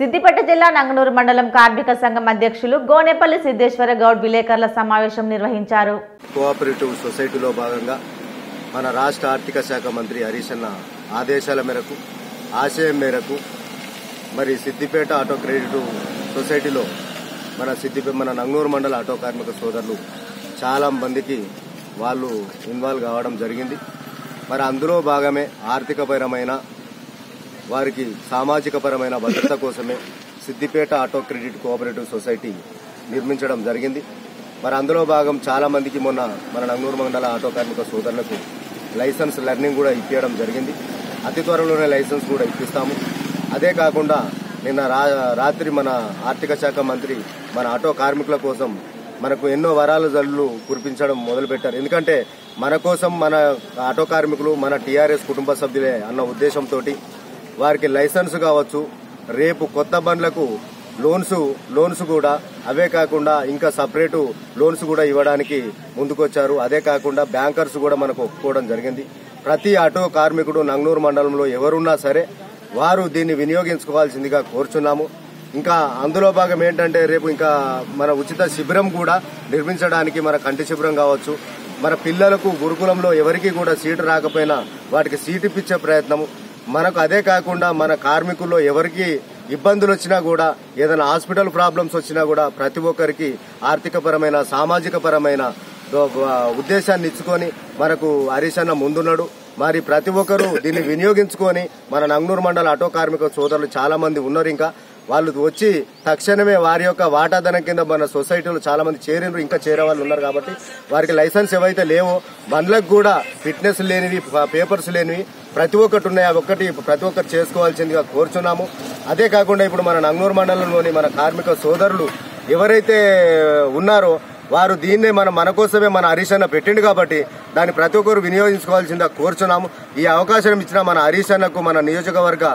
సిద్దిపేట జిల్లా నంగనూరు మండలం కార్మిక సంఘం అధ్యక్షులు గోనేపల్లి సిద్ధేశ్వర గౌడ్ విలేకరుల సమావేశం నిర్వహించారు. కోఆపరేటివ్ సొసైటీలో భాగంగా మన రాష్ట్ర ఆర్థిక శాఖ మంత్రి హరీష్ అన్న ఆదేశాల మేరకు ఆశయం మేరకు మరి సిద్దిపేట ఆటో క్రెడిట్ సొసైటీలో మన సిద్దిపేట మన నంగనూరు మండల ఆటో కార్మిక సోదరులు చాలా మందికి వాళ్ళు ఇన్వాల్వ్ కావడం జరిగింది. మరి అందులో భాగమే ఆర్థికపరమైన వారికి సామాజిక పరమైన భద్రత కోసమే Siddipet auto credit cooperative society నిర్మించడం జరిగింది. మరి అందులో భాగం చాలా మందికి మొన్న మన నంగూరు మండల ఆటో కార్మిక సోదరులకు లైసెన్స్ లెర్నింగ్ కూడా ఇప్పించడం జరిగింది. అతి త్వరలోనే లైసెన్స్ కూడా ఇప్పిస్తాము. అదే కాకుండా నిన్న రా- రాత్రి మన ఆర్థిక శాఖ మంత్రి మన ఆటో కార్మికుల కోసం మనకు ఎన్నో వరాల జల్లు కురిపించడం మొదలుపెట్టారు. ఎందుకంటే మన కోసం మన ఆటో కార్మికులు మన టీఆర్ఎస్ కుటుంబ సభ్యులే అన్న ఉద్దేశంతో వారికి లైసెన్స్ కావచ్చు. రేపు కొత్త బండ్లకు లోన్స్ లోన్స్ కూడా అవే కాకుండా ఇంకా సపరేటు లోన్స్ కూడా ఇవ్వడానికి ముందుకొచ్చారు. అదే కాకుండా బ్యాంకర్స్ కూడా మనకు ఒప్పుకోవడం జరిగింది. ప్రతి ఆటో కార్మికుడు నంగనూరు మండలంలో ఎవరున్నా సరే వారు దీన్ని వినియోగించుకోవాల్సిందిగా కోరుచున్నాము. ఇంకా అందులో భాగం ఏంటంటే రేపు ఇంకా మన ఉచిత శిబిరం కూడా నిర్మించడానికి మన కంటి శిబిరం కావచ్చు. మన పిల్లలకు గురుకులంలో ఎవరికి కూడా సీటు రాకపోయినా వాటికి సీటు ఇప్పించే ప్రయత్నము. మనకు అదే కాకుండా మన కార్మికుల్లో ఎవరికి ఇబ్బందులు వచ్చినా కూడా ఏదైనా హాస్పిటల్ ప్రాబ్లమ్స్ వచ్చినా కూడా ప్రతి ఒక్కరికి ఆర్థిక పరమైన సామాజిక పరమైన ఉద్దేశాన్ని ఇచ్చుకొని మనకు హరీష్ అన్న ముందున్నాడు. మరి ప్రతి ఒక్కరూ దీన్ని వినియోగించుకొని మన నంగనూరు మండల ఆటో కార్మిక సోదరులు చాలా మంది ఉన్నారు ఇంకా. వాళ్ళు వచ్చి తక్షణమే వారి యొక్క వాటాధనం కింద మన సొసైటీలో చాలా మంది చేరినరు ఇంకా చేరే వాళ్ళు ఉన్నారు కాబట్టి వారికి లైసెన్స్ ఏవైతే లేవో బండ్లకు కూడా ఫిట్నెస్ లేనివి పేపర్స్ లేనివి ప్రతి ఒక్కటి ఉన్నాయి. అవి ఒక్కటి ప్రతి ఒక్కరు చేసుకోవాల్సిందిగా కోరుచున్నాము. అదే కాకుండా ఇప్పుడు మన నంగూరు మండలంలోని మన కార్మిక సోదరులు ఎవరైతే ఉన్నారో వారు దీన్నే మన మన కోసమే మన హరీష్ అన్న పెట్టిండు కాబట్టి దాన్ని ప్రతి ఒక్కరు వినియోగించుకోవాల్సిందిగా కోరుచున్నాము. ఈ అవకాశం ఇచ్చిన మన హరీష్ అన్నకు మన నియోజకవర్గ